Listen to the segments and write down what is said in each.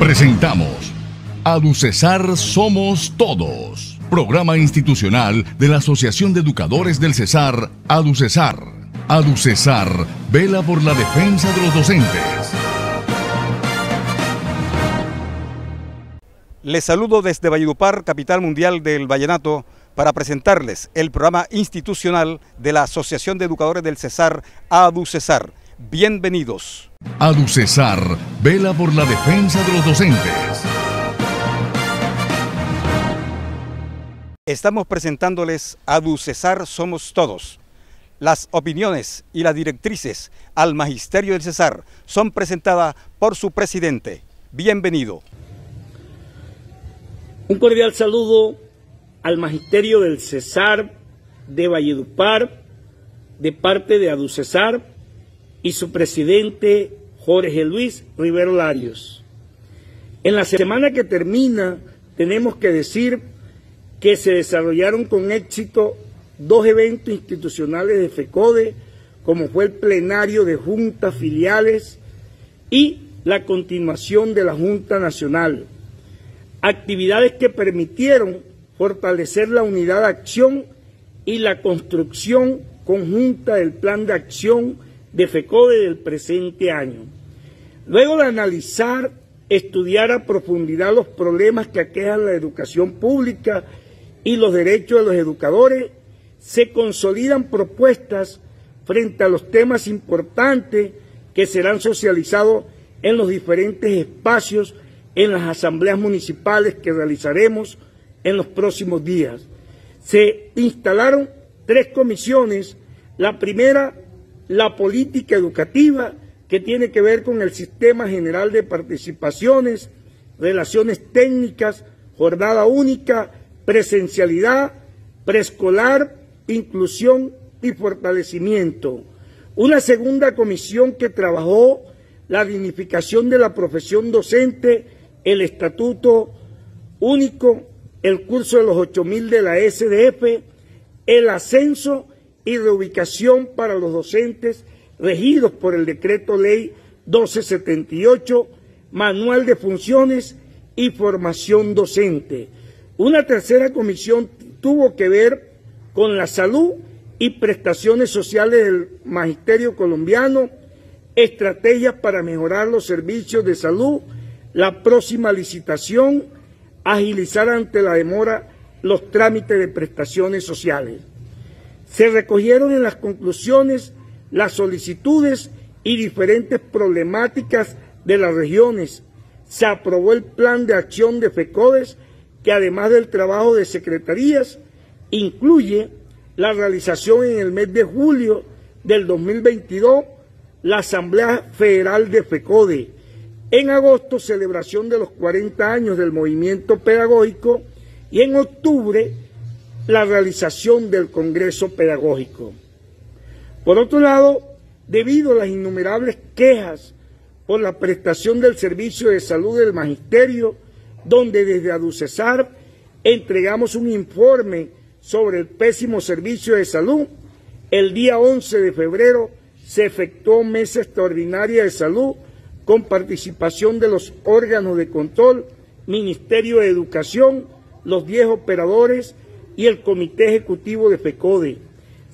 Presentamos Aducesar Somos Todos, programa institucional de la Asociación de Educadores del Cesar, Aducesar. Aducesar vela por la defensa de los docentes. Les saludo desde Valledupar, capital mundial del vallenato, para presentarles el programa institucional de la Asociación de Educadores del Cesar, ADUCESAR. Bienvenidos. ADUCESAR vela por la defensa de los docentes. Estamos presentándoles ADUCESAR Somos Todos. Las opiniones y las directrices al Magisterio del Cesar son presentadas por su presidente. Bienvenido. Un cordial saludo al magisterio del Cesar de Valledupar, de parte de Aducesar y su presidente Jorge Luis Rivero Larios. En la semana que termina, tenemos que decir que se desarrollaron con éxito dos eventos institucionales de FECODE, como fue el plenario de juntas filiales y la continuación de la Junta Nacional actividades que permitieron fortalecer la unidad de acción y la construcción conjunta del plan de acción de FECODE del presente año. Luego de analizar, estudiar a profundidad los problemas que aquejan la educación pública y los derechos de los educadores, se consolidan propuestas frente a los temas importantes que serán socializados en los diferentes espacios en las asambleas municipales que realizaremos en los próximos días. Se instalaron tres comisiones. La primera, la política educativa, que tiene que ver con el sistema general de participaciones, relaciones técnicas, jornada única, presencialidad, preescolar, inclusión y fortalecimiento. Una segunda comisión que trabajó la dignificación de la profesión docente el estatuto único, el curso de los 8.000 de la SDF, el ascenso y reubicación para los docentes regidos por el decreto ley 1278, manual de funciones y formación docente. Una tercera comisión tuvo que ver con la salud y prestaciones sociales del magisterio colombiano, estrategias para mejorar los servicios de salud la próxima licitación, agilizar ante la demora los trámites de prestaciones sociales. Se recogieron en las conclusiones las solicitudes y diferentes problemáticas de las regiones. Se aprobó el plan de acción de FECODES, que además del trabajo de secretarías, incluye la realización en el mes de julio del 2022 la Asamblea Federal de FECODE, en agosto, celebración de los 40 años del movimiento pedagógico y en octubre, la realización del Congreso Pedagógico. Por otro lado, debido a las innumerables quejas por la prestación del servicio de salud del Magisterio, donde desde Aducesar entregamos un informe sobre el pésimo servicio de salud, el día 11 de febrero se efectuó mesa extraordinaria de salud con participación de los órganos de control, Ministerio de Educación, los 10 operadores y el Comité Ejecutivo de FECODE.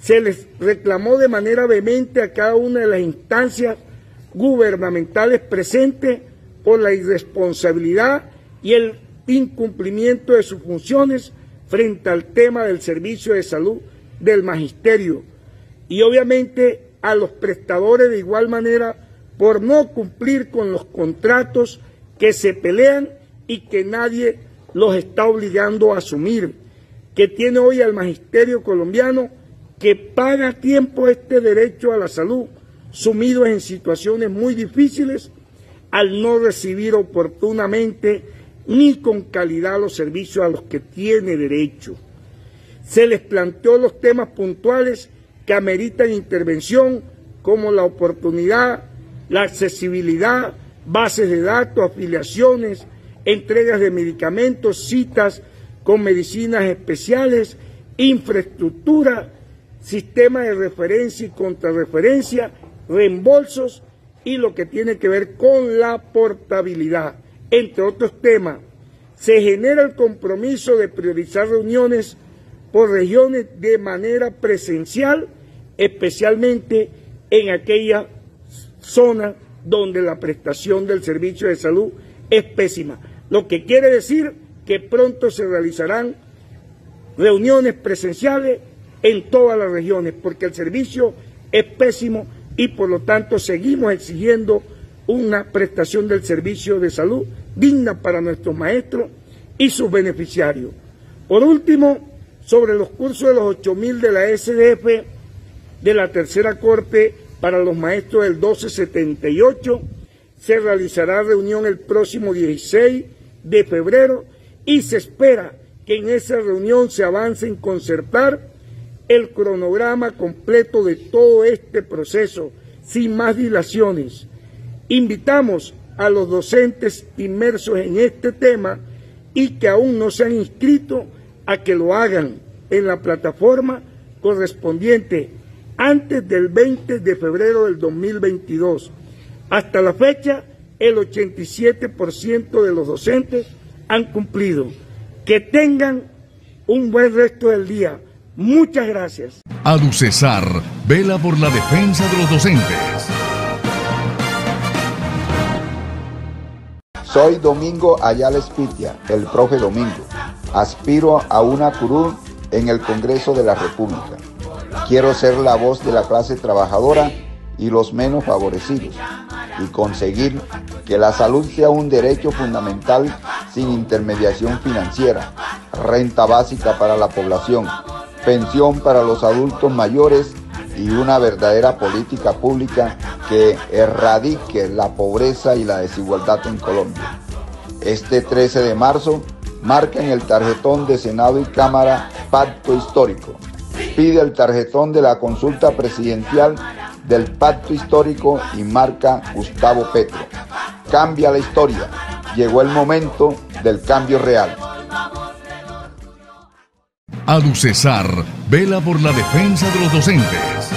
Se les reclamó de manera vehemente a cada una de las instancias gubernamentales presentes por la irresponsabilidad y el incumplimiento de sus funciones frente al tema del servicio de salud del magisterio y obviamente a los prestadores de igual manera por no cumplir con los contratos que se pelean y que nadie los está obligando a asumir, que tiene hoy al magisterio colombiano que paga a tiempo este derecho a la salud, sumido en situaciones muy difíciles al no recibir oportunamente ni con calidad los servicios a los que tiene derecho. Se les planteó los temas puntuales que ameritan intervención como la oportunidad la accesibilidad, bases de datos, afiliaciones, entregas de medicamentos, citas con medicinas especiales, infraestructura, sistema de referencia y contrarreferencia, reembolsos y lo que tiene que ver con la portabilidad. entre otros temas, se genera el compromiso de priorizar reuniones por regiones de manera presencial, especialmente en aquella zona donde la prestación del servicio de salud es pésima. Lo que quiere decir que pronto se realizarán reuniones presenciales en todas las regiones, porque el servicio es pésimo y por lo tanto seguimos exigiendo una prestación del servicio de salud digna para nuestros maestros y sus beneficiarios. Por último, sobre los cursos de los 8.000 de la SDF de la tercera corte para los maestros del 1278, se realizará reunión el próximo 16 de febrero y se espera que en esa reunión se avance en concertar el cronograma completo de todo este proceso sin más dilaciones. Invitamos a los docentes inmersos en este tema y que aún no se han inscrito a que lo hagan en la plataforma correspondiente antes del 20 de febrero del 2022. Hasta la fecha, el 87% de los docentes han cumplido. Que tengan un buen resto del día. Muchas gracias. Aducesar vela por la defensa de los docentes. Soy Domingo Ayala Espitia, el profe Domingo. Aspiro a una curul en el Congreso de la República. Quiero ser la voz de la clase trabajadora y los menos favorecidos y conseguir que la salud sea un derecho fundamental sin intermediación financiera, renta básica para la población, pensión para los adultos mayores y una verdadera política pública que erradique la pobreza y la desigualdad en Colombia. Este 13 de marzo marca en el tarjetón de Senado y Cámara Pacto Histórico. Pide el tarjetón de la consulta presidencial del Pacto Histórico y marca Gustavo Petro. Cambia la historia. Llegó el momento del cambio real. Aducesar vela por la defensa de los docentes.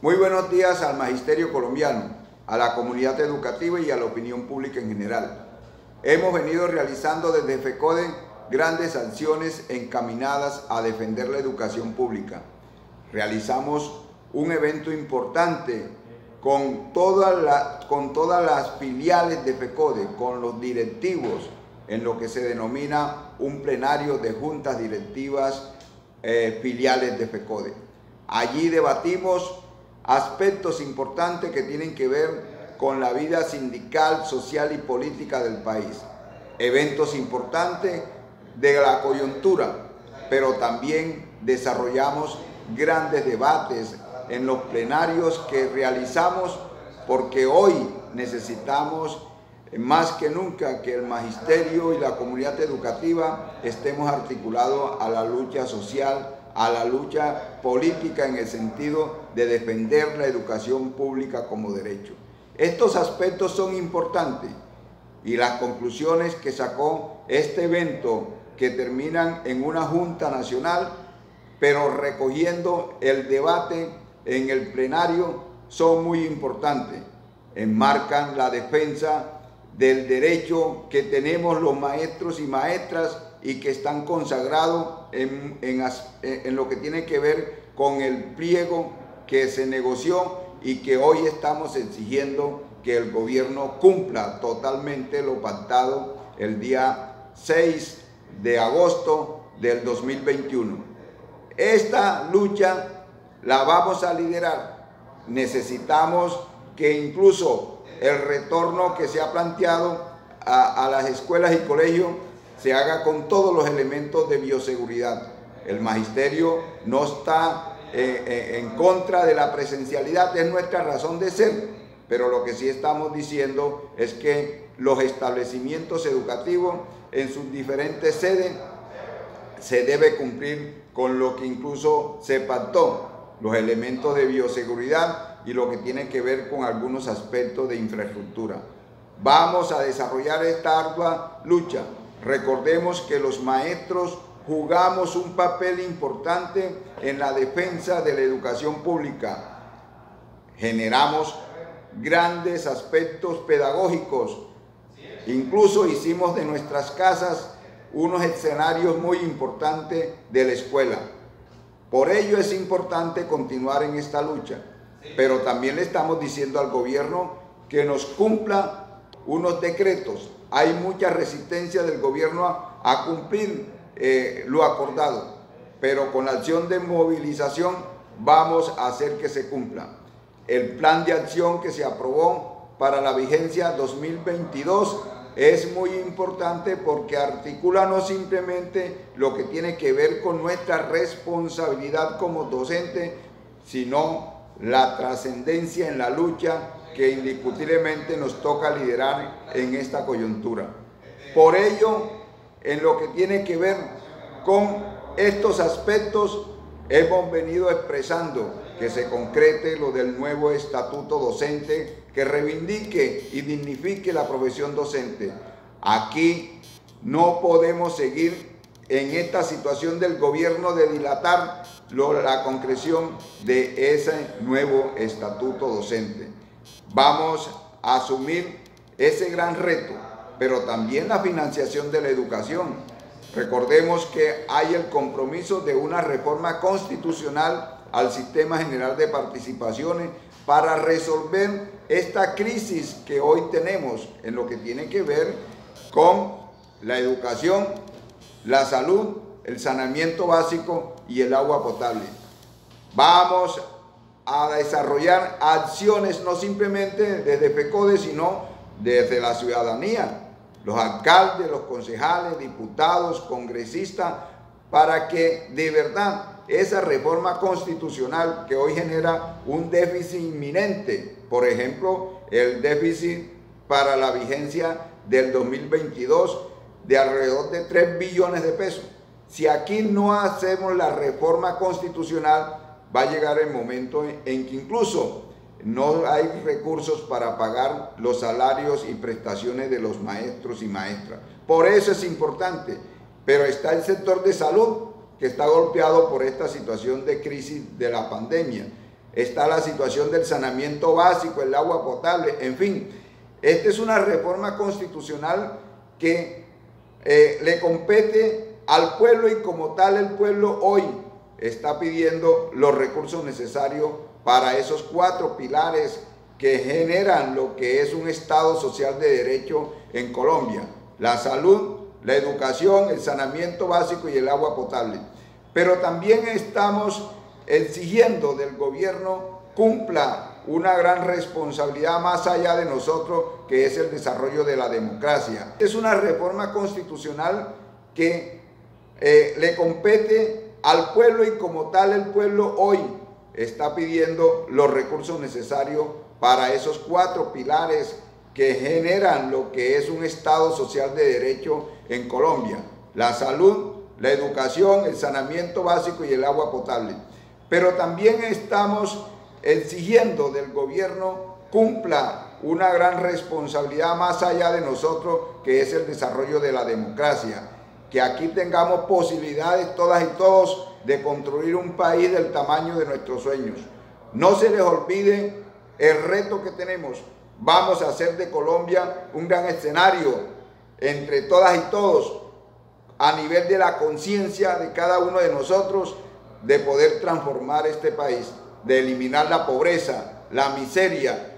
Muy buenos días al magisterio colombiano, a la comunidad educativa y a la opinión pública en general. Hemos venido realizando desde FECODE grandes acciones encaminadas a defender la educación pública. Realizamos un evento importante con, todas las filiales de FECODE, con los directivos, en lo que se denomina un plenario de juntas directivas eh, filiales de FECODE. Allí debatimos aspectos importantes que tienen que ver con la vida sindical, social y política del país. Eventos importantes de la coyuntura, pero también desarrollamos grandes debates en los plenarios que realizamos porque hoy necesitamos más que nunca que el magisterio y la comunidad educativa estemos articulados a la lucha social, a la lucha política en el sentido de defender la educación pública como derecho. Estos aspectos son importantes y las conclusiones que sacó este evento que terminan en una Junta Nacional, pero recogiendo el debate en el plenario, son muy importantes. Enmarcan la defensa del derecho que tenemos los maestros y maestras y que están consagrados en, en, lo que tiene que ver con el pliego que se negoció y que hoy estamos exigiendo que el gobierno cumpla totalmente lo pactado el día 6 de agosto del 2021. Esta lucha la vamos a liderar. Necesitamos que incluso el retorno que se ha planteado a, las escuelas y colegios se haga con todos los elementos de bioseguridad. El magisterio no está eh, eh, en contra de la presencialidad, es nuestra razón de ser, pero lo que sí estamos diciendo es que los establecimientos educativos en sus diferentes sedes se debe cumplir con lo que incluso se pactó, los elementos de bioseguridad y lo que tiene que ver con algunos aspectos de infraestructura. Vamos a desarrollar esta ardua lucha. Recordemos que los maestros jugamos un papel importante en la defensa de la educación pública. Generamos grandes aspectos pedagógicos. Incluso hicimos de nuestras casas unos escenarios muy importantes de la escuela. Por ello es importante continuar en esta lucha, pero también le estamos diciendo al gobierno que nos cumpla unos decretos. Hay mucha resistencia del gobierno a, cumplir eh, lo acordado, pero con la acción de movilización vamos a hacer que se cumpla. El plan de acción que se aprobó para la vigencia 2022 es muy importante porque articula no simplemente lo que tiene que ver con nuestra responsabilidad como docente, sino la trascendencia en la lucha que indiscutiblemente nos toca liderar en esta coyuntura. Por ello, en lo que tiene que ver con estos aspectos, hemos venido expresando que se concrete lo del nuevo estatuto docente que reivindique y dignifique la profesión docente. Aquí no podemos seguir en esta situación del gobierno de dilatar la concreción de ese nuevo estatuto docente. Vamos a asumir ese gran reto, pero también la financiación de la educación. Recordemos que hay el compromiso de una reforma constitucional al sistema general de participaciones para resolver esta crisis que hoy tenemos en lo que tiene que ver con la educación, la salud, el saneamiento básico y el agua potable. Vamos a desarrollar acciones no simplemente desde FECODE, sino desde la ciudadanía, los alcaldes, los concejales, diputados, congresistas, para que de verdad esa reforma constitucional que hoy genera un déficit inminente, por ejemplo, el déficit para la vigencia del 2022 de alrededor de 3 billones de pesos. Si aquí no hacemos la reforma constitucional, va a llegar el momento en que incluso no hay recursos para pagar los salarios y prestaciones de los maestros y maestras. Por eso es importante. Pero está el sector de salud que está golpeado por esta situación de crisis de la pandemia. Está la situación del saneamiento básico, el agua potable, en fin. Esta es una reforma constitucional que eh, le compete al pueblo y como tal el pueblo hoy está pidiendo los recursos necesarios para esos cuatro pilares que generan lo que es un Estado social de derecho en Colombia. La salud, la educación, el saneamiento básico y el agua potable. Pero también estamos exigiendo del gobierno cumpla una gran responsabilidad más allá de nosotros, que es el desarrollo de la democracia. Es una reforma constitucional que eh, le compete al pueblo y como tal el pueblo hoy está pidiendo los recursos necesarios para esos cuatro pilares que generan lo que es un Estado social de derecho en Colombia. La salud, la educación, el saneamiento básico y el agua potable. Pero también estamos exigiendo del gobierno cumpla una gran responsabilidad más allá de nosotros, que es el desarrollo de la democracia. Que aquí tengamos posibilidades todas y todos de construir un país del tamaño de nuestros sueños. No se les olvide el reto que tenemos. Vamos a hacer de Colombia un gran escenario entre todas y todos a nivel de la conciencia de cada uno de nosotros de poder transformar este país, de eliminar la pobreza, la miseria,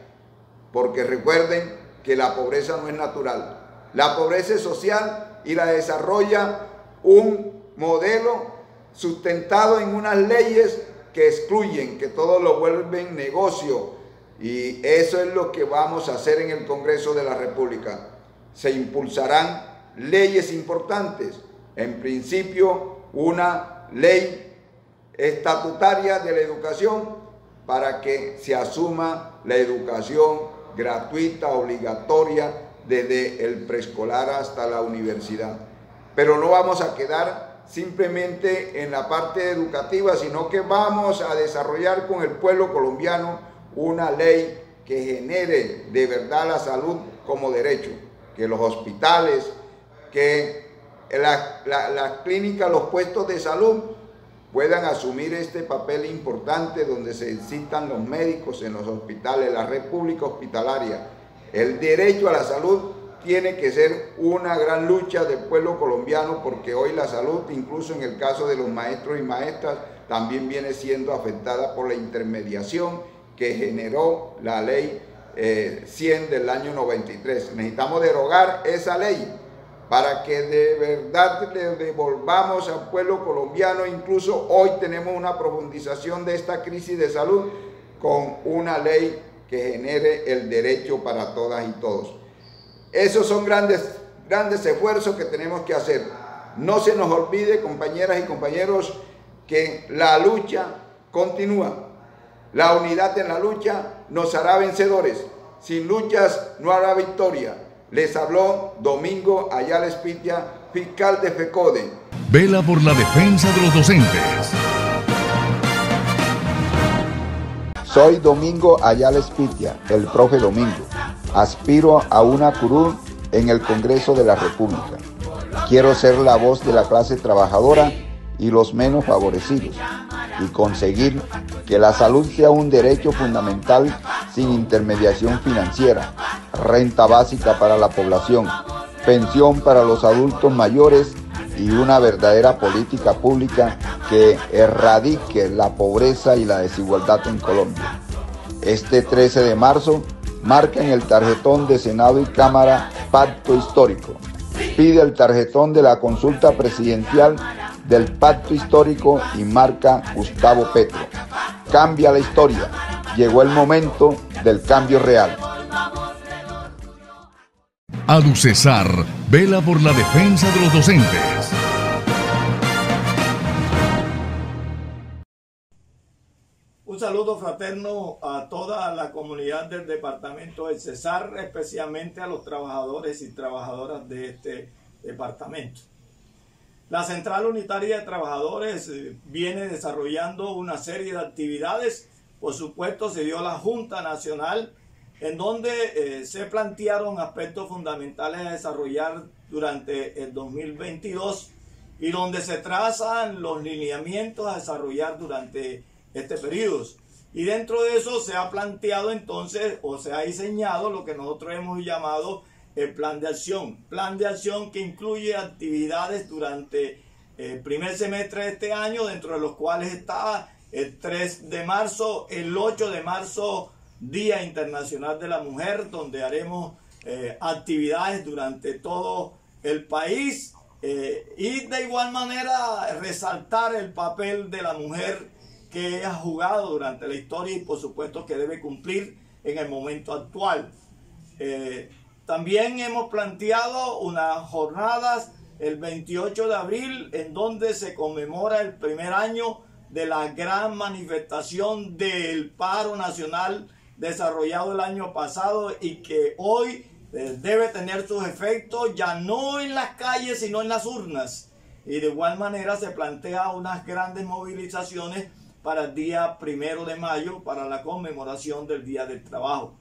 porque recuerden que la pobreza no es natural. La pobreza es social y la desarrolla un modelo sustentado en unas leyes que excluyen, que todo lo vuelven negocio. Y eso es lo que vamos a hacer en el Congreso de la República. Se impulsarán leyes importantes. En principio, una ley estatutaria de la educación para que se asuma la educación gratuita, obligatoria, desde el preescolar hasta la universidad. Pero no vamos a quedar simplemente en la parte educativa, sino que vamos a desarrollar con el pueblo colombiano una ley que genere de verdad la salud como derecho, que los hospitales, que las la, clínicas, los puestos de salud puedan asumir este papel importante donde se citan los médicos en los hospitales, la red pública hospitalaria. El derecho a la salud tiene que ser una gran lucha del pueblo colombiano porque hoy la salud, incluso en el caso de los maestros y maestras, también viene siendo afectada por la intermediación que generó la ley 100 eh, del año 93. Necesitamos derogar esa ley para que de verdad le devolvamos al pueblo colombiano. Incluso hoy tenemos una profundización de esta crisis de salud con una ley que genere el derecho para todas y todos. Esos son grandes, grandes esfuerzos que tenemos que hacer. No se nos olvide, compañeras y compañeros, que la lucha continúa. La unidad en la lucha nos hará vencedores. Sin luchas no habrá victoria. Les habló Domingo Ayala Espitia, fiscal de FECODE. Vela por la defensa de los docentes. Soy Domingo Ayala Espitia, el profe Domingo. Aspiro a una curul en el Congreso de la República. Quiero ser la voz de la clase trabajadora y los menos favorecidos y conseguir que la salud sea un derecho fundamental sin intermediación financiera, renta básica para la población, pensión para los adultos mayores y una verdadera política pública que erradique la pobreza y la desigualdad en Colombia. Este 13 de marzo marca en el tarjetón de Senado y Cámara Pacto Histórico. Pide el tarjetón de la consulta presidencial del pacto histórico y marca Gustavo Petro. Cambia la historia. Llegó el momento del cambio real. Aducesar vela por la defensa de los docentes. Un saludo fraterno a toda la comunidad del departamento del Cesar, especialmente a los trabajadores y trabajadoras de este departamento. La Central Unitaria de Trabajadores eh, viene desarrollando una serie de actividades. Por supuesto, se dio la Junta Nacional en donde eh, se plantearon aspectos fundamentales a desarrollar durante el 2022 y donde se trazan los lineamientos a desarrollar durante este periodo. Y dentro de eso se ha planteado entonces o se ha diseñado lo que nosotros hemos llamado el plan de acción. Plan de acción que incluye actividades durante el primer semestre de este año, dentro de los cuales está el 3 de marzo, el 8 de marzo, Día Internacional de la Mujer, donde haremos eh, actividades durante todo el país eh, y de igual manera resaltar el papel de la mujer que ha jugado durante la historia y por supuesto que debe cumplir en el momento actual. Eh, también hemos planteado unas jornadas el 28 de abril en donde se conmemora el primer año de la gran manifestación del paro nacional desarrollado el año pasado y que hoy eh, debe tener sus efectos ya no en las calles sino en las urnas. Y de igual manera se plantea unas grandes movilizaciones para el día primero de mayo para la conmemoración del Día del Trabajo.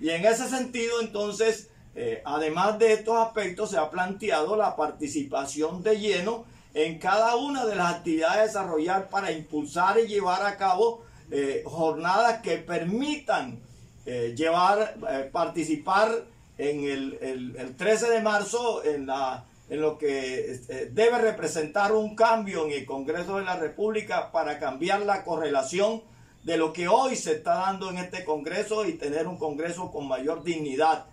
Y en ese sentido entonces eh, además de estos aspectos, se ha planteado la participación de lleno en cada una de las actividades a desarrollar para impulsar y llevar a cabo eh, jornadas que permitan eh, llevar, participar en el, 13 de marzo en, la, en lo que debe representar un cambio en el Congreso de la República para cambiar la correlación de lo que hoy se está dando en este Congreso y tener un Congreso con mayor dignidad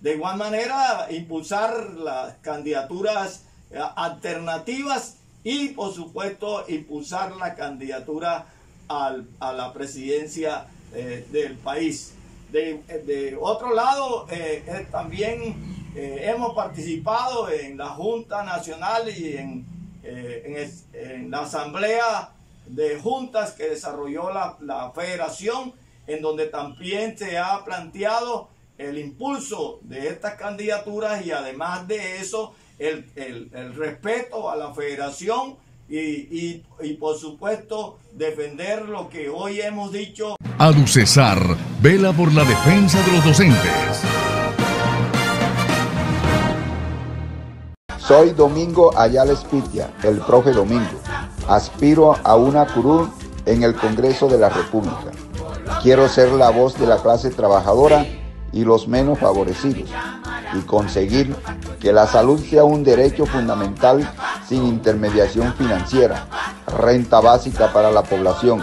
de igual manera, impulsar las candidaturas eh, alternativas y, por supuesto, impulsar la candidatura a la presidencia eh, del país. De, otro lado, eh, también hemos participado en la Junta Nacional y en, en, la Asamblea de Juntas que desarrolló la, la Federación, en donde también se ha planteado el impulso de estas candidaturas y además de eso el, respeto a la federación y, por supuesto defender lo que hoy hemos dicho. Aducesar vela por la defensa de los docentes. Soy Domingo Ayala Espitia, el profe Domingo. Aspiro a una curul en el Congreso de la República. Quiero ser la voz de la clase trabajadora y los menos favorecidos y conseguir que la salud sea un derecho fundamental sin intermediación financiera, renta básica para la población,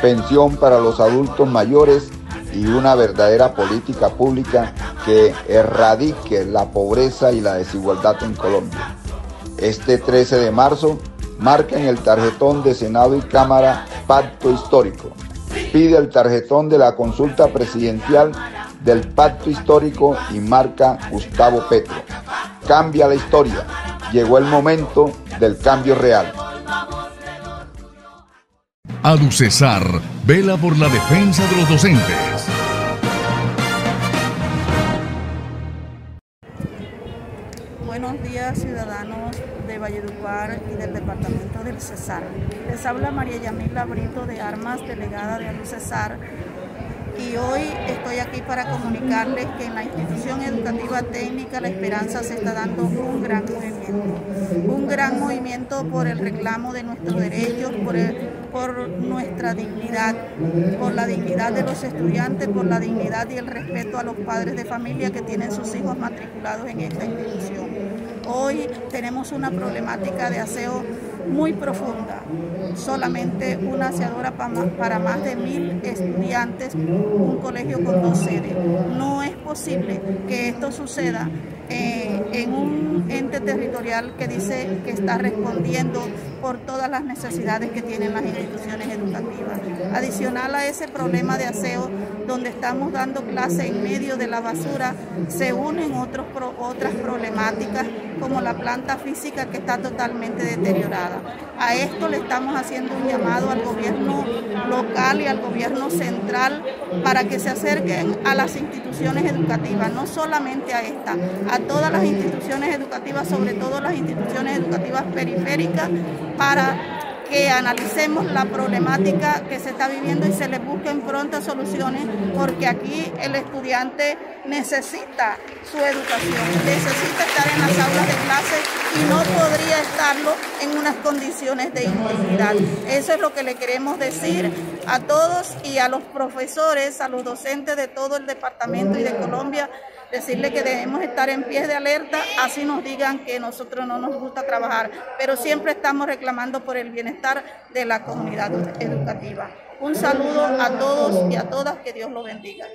pensión para los adultos mayores y una verdadera política pública que erradique la pobreza y la desigualdad en Colombia. Este 13 de marzo marca en el tarjetón de Senado y Cámara Pacto Histórico. Pide el tarjetón de la consulta presidencial del Pacto Histórico y marca Gustavo Petro. Cambia la historia. Llegó el momento del cambio real. Aducesar vela por la defensa de los docentes. Buenos días ciudadanos de Valledupar y del departamento del Cesar. Les habla María Yamila Brito de Armas, delegada de Aducesar y hoy estoy aquí para comunicarles que en la institución educativa técnica La Esperanza se está dando un gran movimiento, un gran movimiento por el reclamo de nuestros derechos, por, por nuestra dignidad, por la dignidad de los estudiantes, por la dignidad y el respeto a los padres de familia que tienen sus hijos matriculados en esta institución. Hoy tenemos una problemática de aseo muy profunda. Solamente una aseadora para más de mil estudiantes, un colegio con dos sedes. No es posible que esto suceda eh, en un ente territorial que dice que está respondiendo por todas las necesidades que tienen las instituciones educativas. Adicional a ese problema de aseo, donde estamos dando clase en medio de la basura, se unen otras problemáticas como la planta física que está totalmente deteriorada. A esto le estamos haciendo un llamado al gobierno local y al gobierno central para que se acerquen a las instituciones educativas, no solamente a esta, a todas las instituciones educativas, sobre todo las instituciones educativas periféricas, para que analicemos la problemática que se está viviendo y se le busquen prontas soluciones, porque aquí el estudiante necesita su educación, necesita estar en las aulas de clase y no podría estarlo en unas condiciones de integridad. Eso es lo que le queremos decir a todos y a los profesores, a los docentes de todo el departamento y de Colombia, decirle que debemos estar en pie de alerta, así nos digan que nosotros no nos gusta trabajar, pero siempre estamos reclamando por el bienestar de la comunidad educativa. Un saludo a todos y a todas, que Dios los bendiga.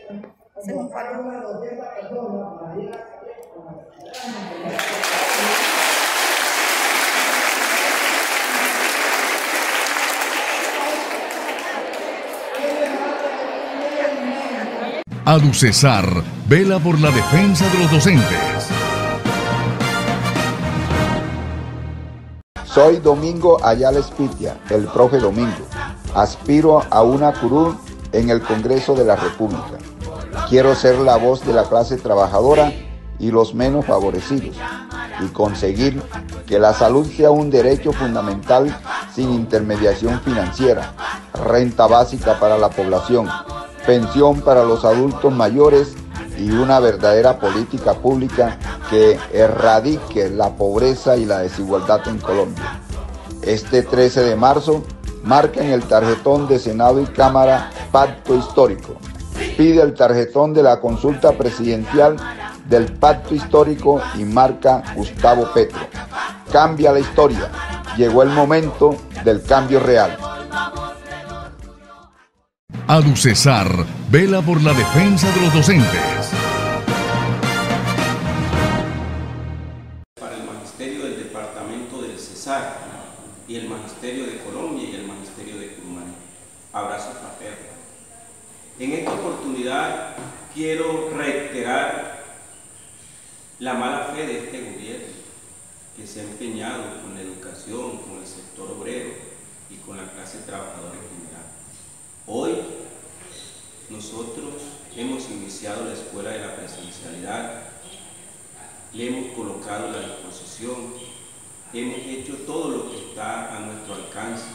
Aducesar vela por la defensa de los docentes. Soy Domingo Ayala Espitia, el profe Domingo. Aspiro a una curul en el Congreso de la República. Quiero ser la voz de la clase trabajadora y los menos favorecidos y conseguir que la salud sea un derecho fundamental sin intermediación financiera, renta básica para la población pensión para los adultos mayores y una verdadera política pública que erradique la pobreza y la desigualdad en Colombia. Este 13 de marzo marca en el tarjetón de Senado y Cámara Pacto Histórico. Pide el tarjetón de la consulta presidencial del Pacto Histórico y marca Gustavo Petro. Cambia la historia. Llegó el momento del cambio real. Aducesar vela por la defensa de los docentes. Para el Magisterio del Departamento del Cesar y el Magisterio de Colombia y el Magisterio de Cumaná. Abrazo fraterno. En esta oportunidad quiero reiterar la mala fe de este gobierno que se ha empeñado con la educación, con el sector obrero y con la clase trabajadora en general. Hoy nosotros hemos iniciado la escuela de la presencialidad, le hemos colocado la disposición, hemos hecho todo lo que está a nuestro alcance,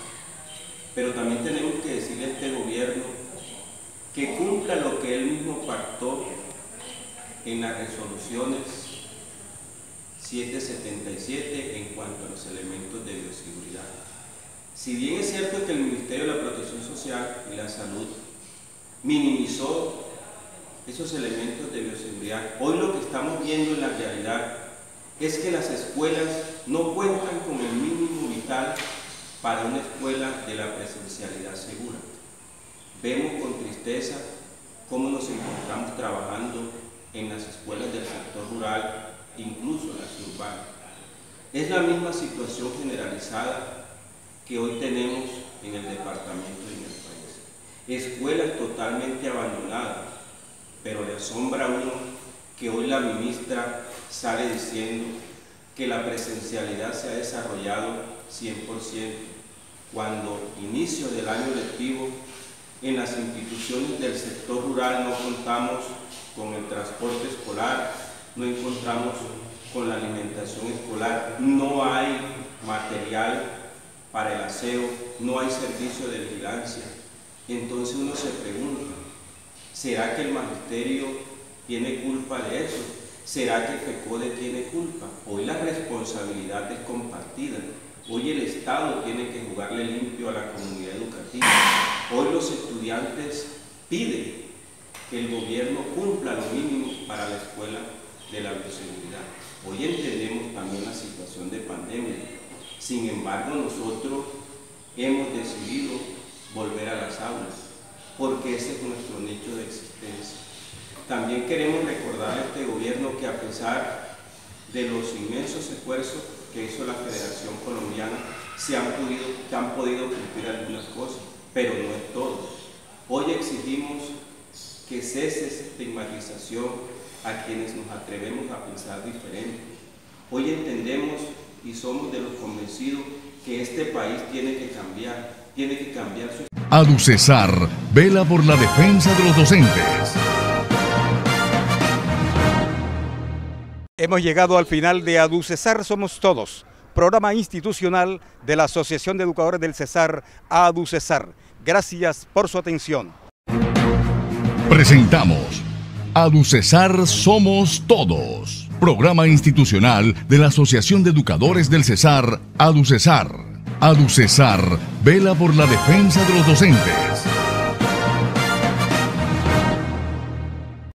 pero también tenemos que decirle a este gobierno que cumpla lo que él mismo pactó en las resoluciones 777 en cuanto a los elementos de bioseguridad. Si bien es cierto que el Ministerio de la Protección Social Salud minimizó esos elementos de bioseguridad, hoy lo que estamos viendo en la realidad es que las escuelas no cuentan con el mínimo vital para una escuela de la presencialidad segura. Vemos con tristeza cómo nos encontramos trabajando en las escuelas del sector rural, incluso en las urbanas. Es la misma situación generalizada que hoy tenemos en el departamento el país. Escuelas totalmente abandonadas, pero le asombra a uno que hoy la ministra sale diciendo que la presencialidad se ha desarrollado 100%, cuando inicio del año lectivo en las instituciones del sector rural no contamos con el transporte escolar, no encontramos con la alimentación escolar, no hay material para el aseo, no hay servicio de vigilancia. Entonces uno se pregunta, ¿será que el magisterio tiene culpa de eso? ¿Será que FECODE tiene culpa? Hoy la responsabilidad es compartida. Hoy el Estado tiene que jugarle limpio a la comunidad educativa. Hoy los estudiantes piden que el gobierno cumpla lo mínimo para la escuela de la bioseguridad. Hoy entendemos también la situación de pandemia. Sin embargo, nosotros hemos decidido volver a las aulas, porque ese es nuestro nicho de existencia. También queremos recordar a este gobierno que a pesar de los inmensos esfuerzos que hizo la Federación Colombiana, se han podido, han podido cumplir algunas cosas, pero no es todo. Hoy exigimos que cese esa estigmatización a quienes nos atrevemos a pensar diferente. Hoy entendemos y somos de los convencidos que este país tiene que cambiar, tiene que cambiar su... Aducesar vela por la defensa de los docentes. Hemos llegado al final de Aducesar Somos Todos, programa institucional de la Asociación de Educadores del Cesar, Aducesar. Gracias por su atención. Presentamos Aducesar Somos Todos, programa institucional de la Asociación de Educadores del Cesar, Aducesar. Aducesar vela por la defensa de los docentes.